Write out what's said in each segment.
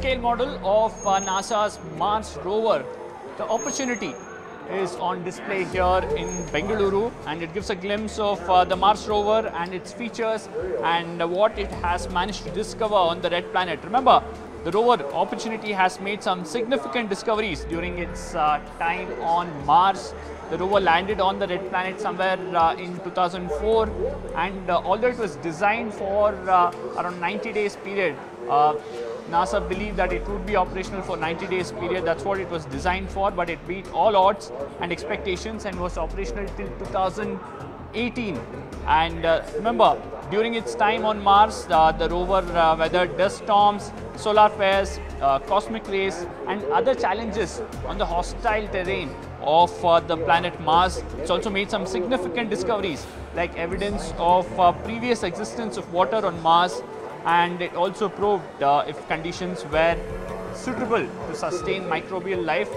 scale model of uh, NASA's Mars rover. The opportunity is on display here in Bengaluru and it gives a glimpse of uh, the Mars rover and its features and what it has managed to discover on the red planet. Remember, the rover opportunity has made some significant discoveries during its uh, time on Mars. The rover landed on the red planet somewhere uh, in 2004 and uh, although it was designed for uh, around 90 days period, uh, NASA believed that it would be operational for 90 days period. That's what it was designed for, but it beat all odds and expectations and was operational till 2018. And uh, remember, during its time on Mars, uh, the rover uh, weathered dust storms, solar flares, uh, cosmic rays, and other challenges on the hostile terrain of uh, the planet Mars. It's also made some significant discoveries, like evidence of uh, previous existence of water on Mars and it also proved uh, if conditions were suitable to sustain microbial life.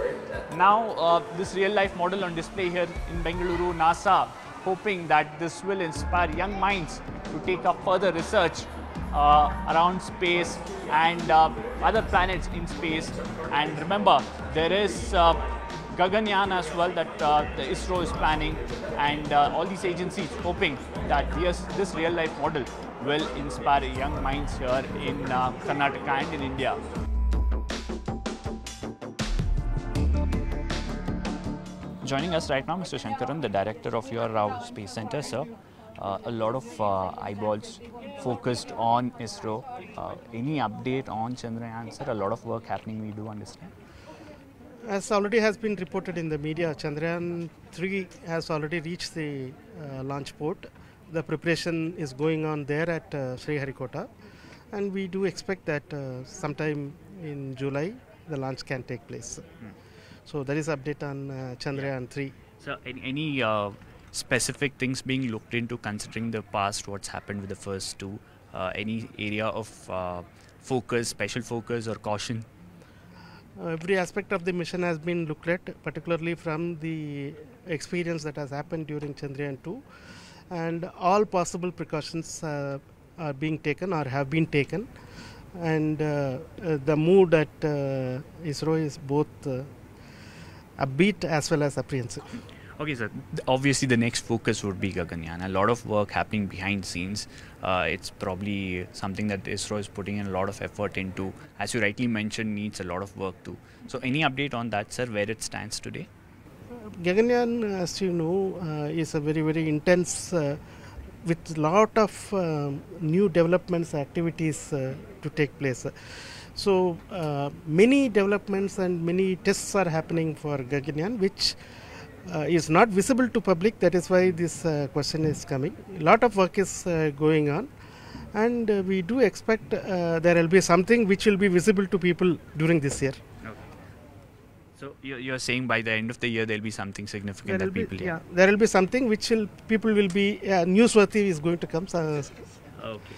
Now, uh, this real life model on display here in Bengaluru, NASA, hoping that this will inspire young minds to take up further research uh, around space and uh, other planets in space. And remember, there is uh, Gaganyaan as well that uh, the ISRO is planning and uh, all these agencies hoping that yes, this real life model will inspire young minds here in uh, Karnataka and in India. Joining us right now, Mr. Shankaran, the director of UR Rao Space Center, sir. Uh, a lot of uh, eyeballs focused on ISRO. Uh, any update on Chandrayaan, sir? A lot of work happening, we do understand. As already has been reported in the media, Chandrayaan 3 has already reached the uh, launch port. The preparation is going on there at uh, Sriharikota, and we do expect that uh, sometime in July the launch can take place. So that is update on uh, Chandrayaan 3. So, any, any uh, specific things being looked into considering the past, what's happened with the first two? Uh, any area of uh, focus, special focus, or caution? Uh, every aspect of the mission has been looked at, particularly from the experience that has happened during Chandrayaan 2, and all possible precautions uh, are being taken or have been taken. And uh, uh, the mood at uh, ISRO is both upbeat as well as apprehensive. Okay, sir. Obviously, the next focus would be Gaganyaan. A lot of work happening behind scenes. Uh, it's probably something that ISRO is putting in a lot of effort into. As you rightly mentioned, needs a lot of work too. So, any update on that, sir? Where it stands today? Gaganyaan, as you know, uh, is a very very intense, uh, with lot of um new developments activities uh, to take place. So uh, many developments and many tests are happening for Gaganyaan, which uh, is not visible to public. That is why this uh, question is coming. A lot of work is uh, going on, and uh, we do expect uh, there will be something which will be visible to people during this year. Okay. So, you're, you're saying by the end of the year there'll be something significant there that will be, people yeah, there will be something which will people will be uh, newsworthy is going to come. So, Okay.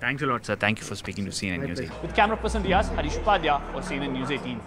Thanks a lot, sir. Thank you for speaking to CNN My News pleasure. 18. With camera person Riaz, Harish Upadhyay for CNN News 18.